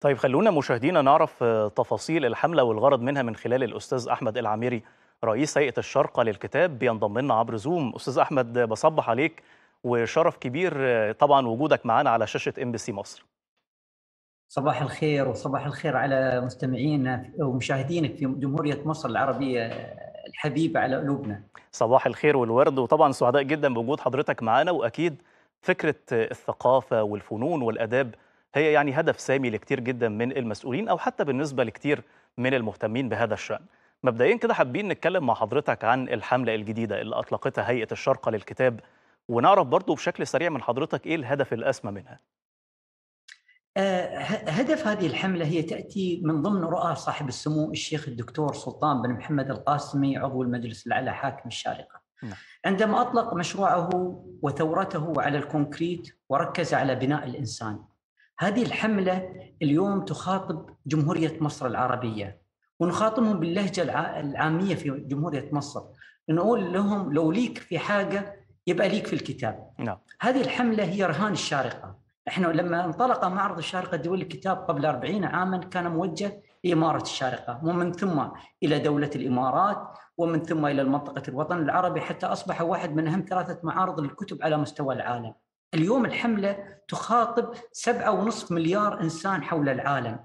طيب خلونا مشاهدينا نعرف آه، تفاصيل الحملة والغرض منها من خلال الأستاذ أحمد العميري رئيس هيئة الشارقة للكتاب بينضم لنا عبر زوم أستاذ أحمد آه، بصبح عليك وشرف كبير آه، طبعا وجودك معانا على شاشة MBC مصر. صباح الخير وصباح الخير على مستمعينا ومشاهدينك في جمهورية مصر العربية الحبيبة على قلوبنا. صباح الخير والورد وطبعا سعداء جدا بوجود حضرتك معانا وأكيد فكرة آه، الثقافة والفنون والآداب هي يعني هدف سامي لكتير جدا من المسؤولين أو حتى بالنسبة لكتير من المهتمين بهذا الشأن. مبدئيا كده حابين نتكلم مع حضرتك عن الحملة الجديدة اللي أطلقتها هيئة الشارقة للكتاب ونعرف برضو بشكل سريع من حضرتك إيه الهدف الأسمى منها. آه، هدف هذه الحملة هي تأتي من ضمن رؤى صاحب السمو الشيخ الدكتور سلطان بن محمد القاسمي عضو المجلس الأعلى حاكم الشارقة. نعم. عندما أطلق مشروعه وثورته على الكونكريت وركز على بناء الإنسان. هذه الحملة اليوم تخاطب جمهورية مصر العربية ونخاطبهم باللهجة الع- العامية في جمهورية مصر. نقول لهم لو ليك في حاجة يبقى ليك في الكتاب. نعم. هذه الحملة هي رهان الشارقة. إحنا لما انطلق معرض الشارقة الدولي للكتاب قبل 40 عاما كان موجه لإمارة الشارقة ومن ثم إلى دولة الإمارات ومن ثم إلى منطقة الوطن العربي حتى أصبح واحد من أهم ثلاثة معارض للكتب على مستوى العالم. اليوم الحملة تخاطب سبعة ونصف مليار إنسان حول العالم.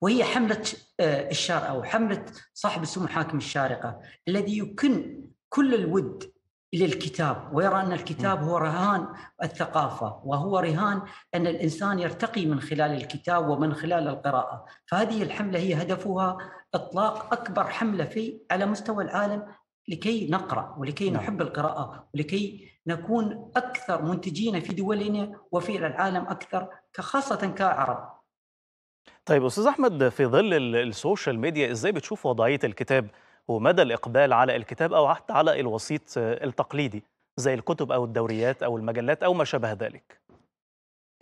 وهي حملة آه، الشارقة أو حملة صاحب السمو حاكم الشارقة الذي يكن كل الود إلى الكتاب ويرى أن الكتاب هو رهان الثقافة وهو رهان أن الإنسان يرتقي من خلال الكتاب ومن خلال القراءة، فهذه الحملة هي هدفها إطلاق أكبر حملة في على مستوى العالم لكي نقرأ ولكي نعم. نحب القراءة ولكي نكون أكثر منتجين في دولنا وفي العالم أكثر خاصة كعرب. طيب أستاذ أحمد في ظل ال- ال social media إزاي بتشوف وضعية الكتاب ومدى الإقبال على الكتاب أو حتى على الوسيط التقليدي زي الكتب أو الدوريات أو المجلات أو ما شابه ذلك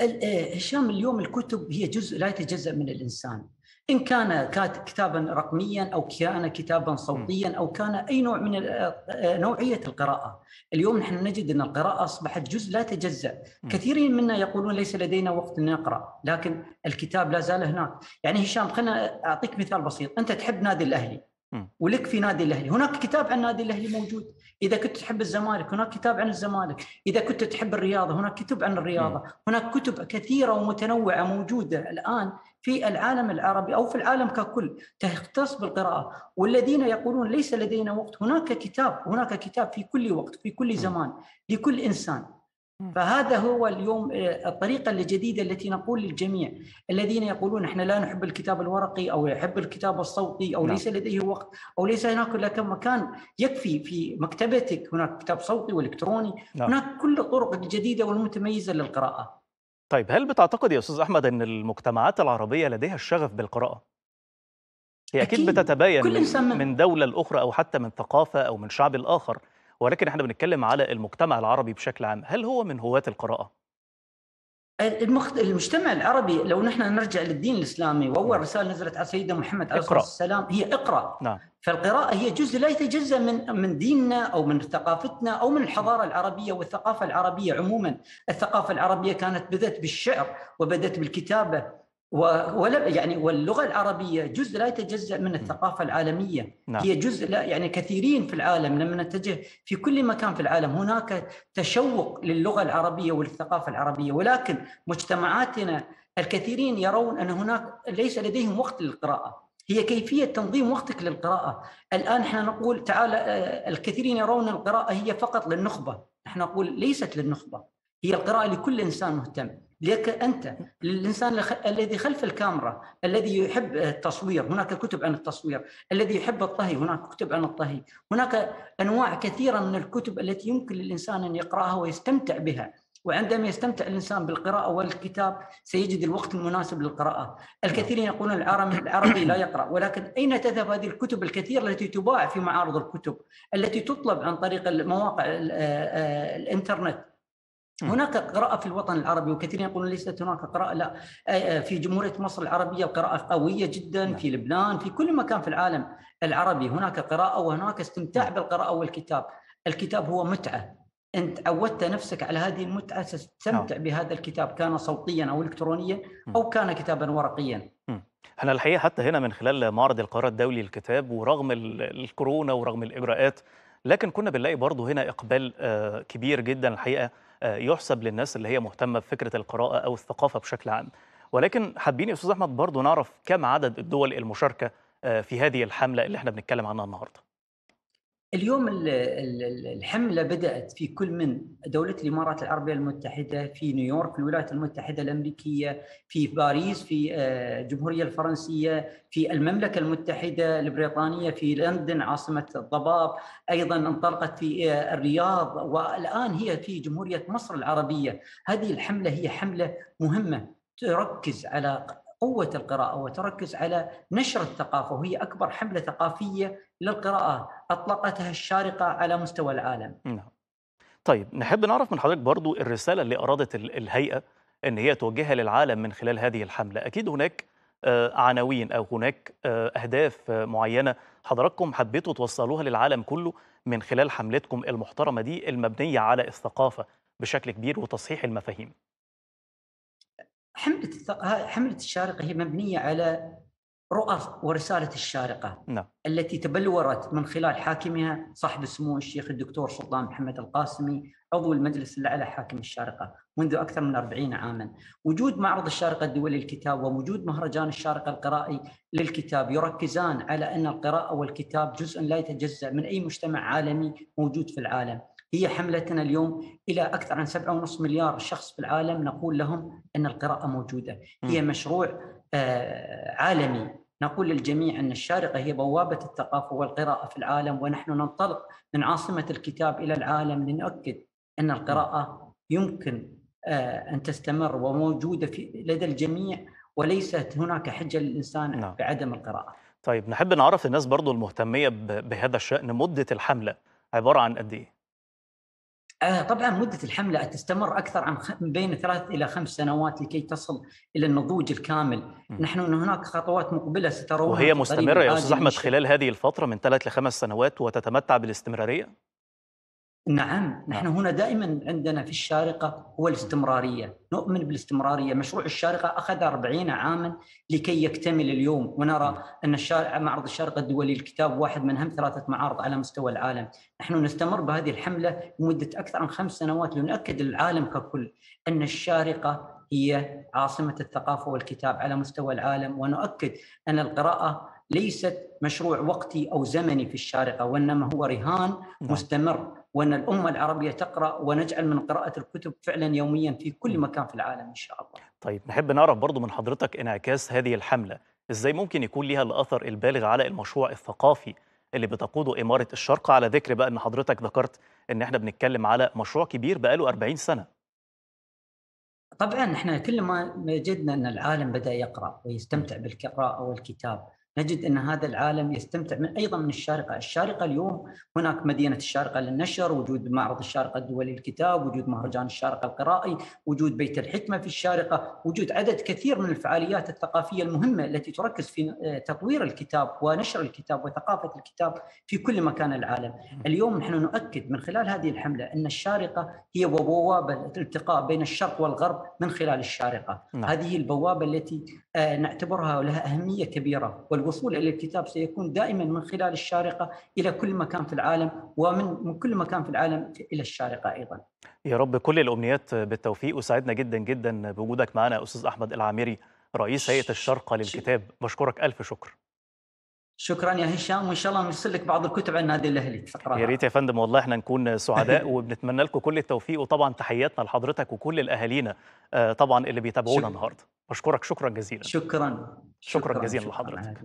آه، هشام اليوم الكتب هي جزء لا يتجزأ من الإنسان إن كان كتابا رقميا أو كان كتابا صوتيا أو كان أي نوع من آه، نوعية القراءة. اليوم نحن نجد أن القراءة أصبحت جزء لا يتجزا. كثيرين منا يقولون ليس لدينا وقت نقرا لكن الكتاب لا زال هناك. يعني هشام خلينا أعطيك مثال بسيط. أنت تحب نادي الأهلي. ولك في نادي الأهلي. هناك كتاب عن نادي الأهلي موجود. إذا كنت تحب الزمالك هناك كتاب عن الزمالك. إذا كنت تحب الرياضة هناك كتب عن الرياضة. هناك كتب كثيرة ومتنوعة موجودة الآن في العالم العربي أو في العالم ككل تختص بالقراءة. والذين يقولون ليس لدينا وقت هناك كتاب هناك كتاب في كل وقت في كل زمان لكل إنسان. فهذا هو اليوم آه، الطريقة الجديدة التي نقول للجميع. الذين يقولون إحنا لا نحب الكتاب الورقي أو يحب الكتاب الصوتي أو نعم. ليس لديه وقت أو ليس هناك لك مكان يكفي في مكتبتك. هناك كتاب صوتي وإلكتروني. نعم. هناك كل الطرق الجديده والمتميزة للقراءة. طيب هل بتعتقد يا أستاذ أحمد أن المجتمعات العربية لديها الشغف بالقراءة؟ هي أكيد, أكيد. بتتباين كل من, من- دولة لأخرى أو حتى من ثقافة أو من شعب الآخر ولكن إحنا بنتكلم على المجتمع العربي بشكل عام هل هو من هواة القراءة؟ المخت... المجتمع العربي لو نحن نرجع للدين الإسلامي واول رسالة نزلت على سيدنا محمد عليه الصلاة. والسلام هي اقرأ. نعم. فالقراءة هي جزء لا يتجزأ من من ديننا أو من ثقافتنا أو من الحضارة العربية والثقافة العربية عموما. الثقافة العربية كانت بدأت بالشعر وبدأت بالكتابة و- ولا يعني واللغة العربية جزء لا يتجزأ من الثقافة العالمية. نعم. هي جزء لا يعني كثيرين في العالم لما نتجه في كل مكان في العالم. هناك تشوق للغة العربية وللثقافة العربية. ولكن مجتمعاتنا الكثيرين يرون أن هناك ليس لديهم وقت للقراءة. هي كيفية تنظيم وقتك للقراءة. الآن إحنا نقول تعالى آه، الكثيرين يرون القراءة هي فقط للنخبة. نحن نقول ليست للنخبة. هي القراءة لكل إنسان مهتم. لك أنت للإنسان الخ- الذي خلف الكاميرا الذي يحب التصوير هناك كتب عن التصوير الذي يحب الطهي هناك كتب عن الطهي. هناك أنواع كثيرة من الكتب التي يمكن للإنسان أن يقرأها ويستمتع بها. وعندما يستمتع الإنسان بالقراءة والكتاب سيجد الوقت المناسب للقراءة. الكثيرين يقولون العربي العربي لا يقرأ. ولكن أين تذهب هذه الكتب الكثيرة التي تباع في معارض الكتب التي تطلب عن طريق المواقع ال- هناك قراءة في الوطن العربي وكثيرين يقولون ليست هناك قراءة لا. آه، آه، في جمهورية مصر العربية القراءة قوية جدا نعم. في لبنان في كل مكان في العالم العربي هناك قراءة وهناك استمتاع بالقراءة والكتاب. الكتاب هو متعة. أنت عودت نفسك على هذه المتعة تستمتع بهذا الكتاب كان صوتيا أو الكترونيا أو كان كتابا ورقيا. إحنا الحقيقة حتى هنا من خلال معرض القاهرة الدولي للكتاب ورغم الكورونا ورغم الإجراءات لكن كنا بنلاقي برضه هنا إقبال كبير جدا الحقيقة يحسب للناس اللي هي مهتمة بفكرة القراءة أو الثقافة بشكل عام. ولكن حابين يا أستاذ أحمد برضه نعرف كم عدد الدول المشاركة في هذه الحملة اللي إحنا بنتكلم عنها النهارده. اليوم الحملة بدأت في كل من دولة الإمارات العربية المتحدة في نيويورك في الولايات المتحدة الأمريكية في باريس في الجمهورية الفرنسية في المملكة المتحدة البريطانية في لندن عاصمة الضباب أيضا انطلقت في الرياض والآن هي في جمهورية مصر العربية. هذه الحملة هي حملة مهمة تركز على قوة القراءة وتركز على نشر الثقافة وهي أكبر حملة ثقافية للقراءة أطلقتها الشارقة على مستوى العالم. نعم. طيب نحب نعرف من حضرتك برضو الرسالة اللي أرادت الهيئة أن هي توجهها للعالم من خلال هذه الحملة. أكيد هناك عناوين أو هناك أهداف معينة حضراتكم حبيتوا توصلوها للعالم كله من خلال حملتكم المحترمة دي المبنية على الثقافة بشكل كبير وتصحيح المفاهيم. حملة حملة الشارقة هي مبنية على رؤى ورسالة الشارقة نعم. التي تبلورت من خلال حاكمها صاحب السمو الشيخ الدكتور سلطان محمد القاسمي عضو المجلس الأعلى حاكم الشارقة منذ أكثر من 40 عاما وجود معرض الشارقة الدولي للكتاب ووجود مهرجان الشارقة القرائي للكتاب يركزان على أن القراءة والكتاب جزء لا يتجزأ من أي مجتمع عالمي موجود في العالم هي حملتنا اليوم إلى أكثر عن 7.5 مليار شخص في العالم نقول لهم أن القراءة موجودة هي مشروع عالمي نقول للجميع أن الشارقة هي بوابة الثقافة والقراءة في العالم ونحن ننطلق من عاصمة الكتاب إلى العالم لنؤكد أن القراءة يمكن أن تستمر وموجودة في لدى الجميع وليست هناك حجة للإنسان نعم. بعدم القراءة طيب نحب نعرف الناس برضو المهتمية بهذا الشأن مدة الحملة عبارة عن قد إيه؟ طبعا مدة الحملة تستمر أكثر عن بين ثلاث إلى خمس سنوات لكي تصل إلى النضوج الكامل م. نحن هناك خطوات مقبلة سترونها وهي مستمرة يا أستاذ أحمد خلال هذه الفترة من ثلاث لخمس سنوات وتتمتع بالاستمرارية؟ نعم نحن هنا دائما عندنا في الشارقة هو الاستمرارية. نؤمن بالاستمرارية. مشروع الشارقة أخذ 40 عاما لكي يكتمل اليوم. ونرى أن الشارقة معرض الشارقة الدولي للكتاب واحد من أهم ثلاثة معارض على مستوى العالم. نحن نستمر بهذه الحملة لمدة أكثر من خمس سنوات لنؤكد للعالم ككل أن الشارقة هي عاصمة الثقافة والكتاب على مستوى العالم. ونؤكد أن القراءة ليست مشروع وقتي أو زمني في الشارقة وإنما هو رهان مستمر وأن الأمة العربية تقرأ ونجعل من قراءة الكتب فعلا يوميا في كل مكان في العالم إن شاء الله. طيب نحب نعرف برضو من حضرتك انعكاس هذه الحملة. إزاي ممكن يكون لها الأثر البالغ على المشروع الثقافي اللي بتقوده إمارة الشرق؟ على ذكر بقى أن حضرتك ذكرت أن إحنا بنتكلم على مشروع كبير بقاله 40 سنة. طبعا إحنا كل ما وجدنا إن العالم بدأ يقرأ ويستمتع بالقراءة والكتاب نجد أن هذا العالم يستمتع من أيضا من الشارقة، الشارقة اليوم هناك مدينة الشارقة للنشر، وجود معرض الشارقة الدولي للكتاب، وجود مهرجان الشارقة القرائي، وجود بيت الحكمة في الشارقة، وجود عدد كثير من الفعاليات الثقافية المهمة التي تركز في تطوير الكتاب ونشر الكتاب وثقافة الكتاب في كل مكان العالم. اليوم نحن نؤكد من خلال هذه الحملة أن الشارقة هي بوابه الالتقاء بين الشرق والغرب من خلال الشارقة. نعم. هذه البوابة التي نعتبرها لها أهمية كبيرة والوصول إلى الكتاب سيكون دائما من خلال الشارقة إلى كل مكان في العالم ومن من كل مكان في العالم إلى الشارقة أيضا. يا رب كل الأمنيات بالتوفيق وسعدنا جدا جدا بوجودك معنا أستاذ أحمد العامري رئيس هيئة الشارقه للكتاب بشكرك ألف شكر. شكرا يا هشام وإن شاء الله نرسل لك بعض الكتب عن النادي الأهلي تقراها. يا ريت يا فندم والله إحنا نكون سعداء وبنتمنى لكم كل التوفيق وطبعا تحياتنا لحضرتك وكل الأهالينا طبعا اللي بيتابعونا النهارده. بشكرك شكرا جزيلا. شكرا شكرا, شكرا جزيلا لحضرتك.